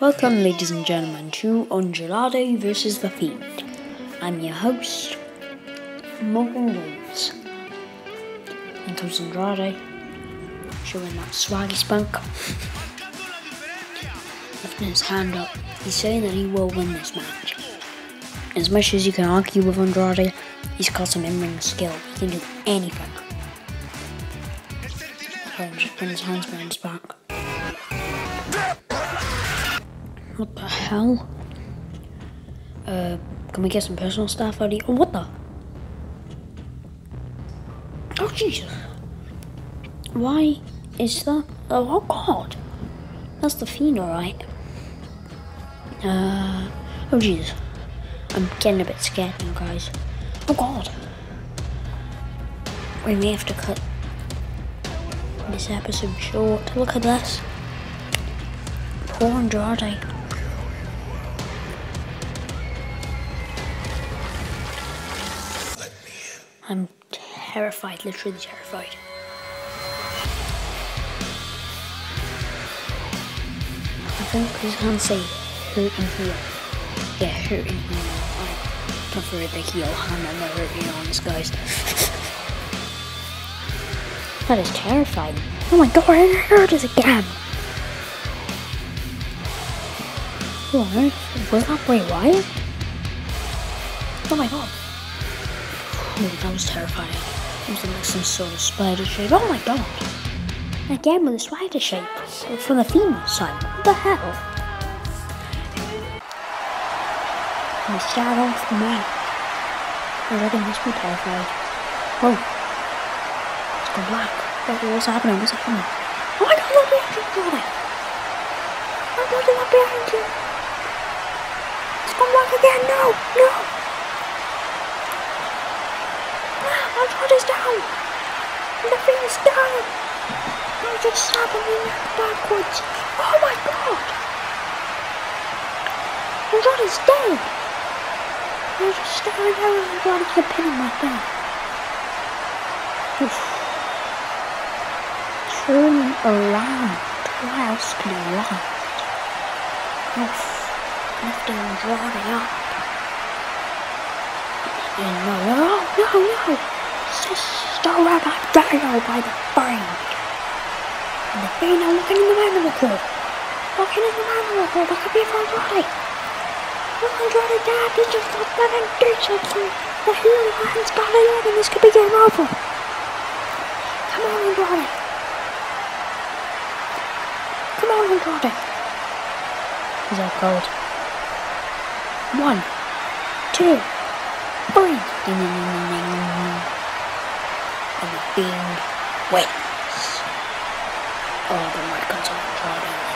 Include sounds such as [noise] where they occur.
Welcome, ladies and gentlemen, to Andrade versus the Fiend. I'm your host, Morgan Williams. And comes Andrade, showing that swaggy spunk. Lifting his hand up, he's saying that he will win this match. As much as you can argue with Andrade, he's got some in-ring skill. He can do anything. Just putting his hands behind his back. What the hell? Uh, can we get some personal stuff out of? Oh, what the? Oh, Jesus. Why is that? Oh, oh God. That's the fiend, alright. Uh, oh, Jesus. I'm getting a bit scared now, guys. Oh, God. We may have to cut this episode short. Look at this. Poor Andrade. I'm terrified, literally terrified. I think I can't say hurt and heal. Yeah, hurt and heal. I prefer the heal hand and the hurt heal on this, guys. [laughs] that is terrifying. Oh my god, I heard it again! What? Was that Bray Wyatt? Oh my god. Oh, that was terrifying. It was like some sort of spider shape. Oh my god! Again with a spider shape. It's from the female side. What the hell? We start off the mat. Already must be terrified. Whoa. It's gone black. What, what's happening? What's happening? Oh my god, look behind you! It! I'm looking up behind you! It's gone black again! No! No! My foot is down! The thing is down! I just me neck backwards. Oh my god! God is dead! I was just staring down and my god is a pin in my back. Oof. Turn around. What else can you want? Oof. Lifting and drawing up. And no, no, no, no! Sister Rabbi Dino by the brain. And the brain are looking in the manual report. Looking in the manual report, that could be for Andrade. Look, Andrade, Dad, they just got that and do something. The healing it in and this could be game over. Come on, Andrade. Come on, Andrade. He's out cold. One, two, three. Being wins. Oh, the mic comes on.